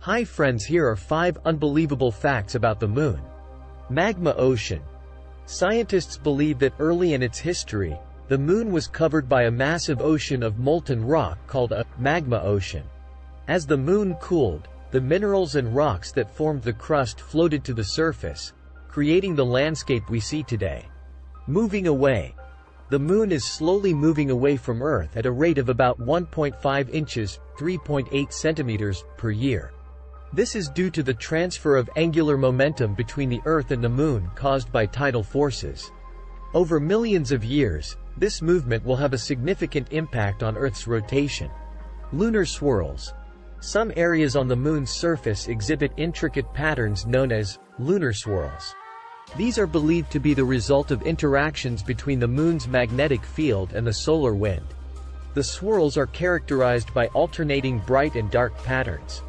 Hi friends here are 5 unbelievable facts about the Moon. Magma Ocean. Scientists believe that early in its history, the Moon was covered by a massive ocean of molten rock called a magma ocean. As the Moon cooled, the minerals and rocks that formed the crust floated to the surface, creating the landscape we see today. Moving away. The Moon is slowly moving away from Earth at a rate of about 1.5 inches 3.8 centimeters per year. This is due to the transfer of angular momentum between the Earth and the Moon caused by tidal forces. Over millions of years, this movement will have a significant impact on Earth's rotation. Lunar swirls. Some areas on the Moon's surface exhibit intricate patterns known as lunar swirls. These are believed to be the result of interactions between the Moon's magnetic field and the solar wind. The swirls are characterized by alternating bright and dark patterns.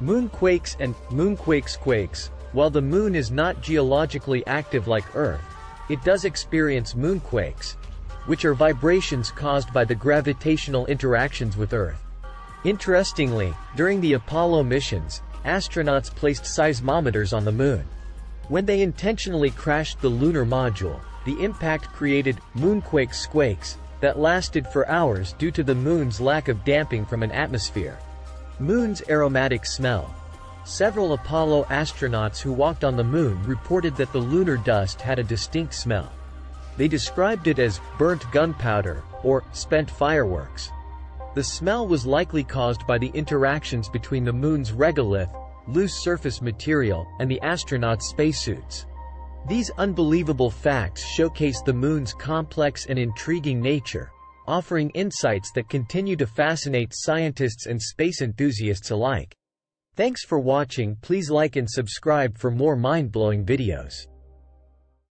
Moonquakes and moonquakes quakes. While the moon is not geologically active like Earth, it does experience moonquakes, which are vibrations caused by the gravitational interactions with Earth. Interestingly, during the Apollo missions, astronauts placed seismometers on the moon. When they intentionally crashed the lunar module, the impact created moonquake squakes that lasted for hours due to the moon's lack of damping from an atmosphere. Moon's aromatic smell. Several Apollo astronauts who walked on the moon reported that the lunar dust had a distinct smell. They described it as burnt gunpowder or spent fireworks. The smell was likely caused by the interactions between the moon's regolith, loose surface material, and the astronauts' spacesuits. These unbelievable facts showcase the moon's complex and intriguing nature, offering insights that continue to fascinate scientists and space enthusiasts alike. Thanks for watching please like and subscribe for more mind-blowing videos.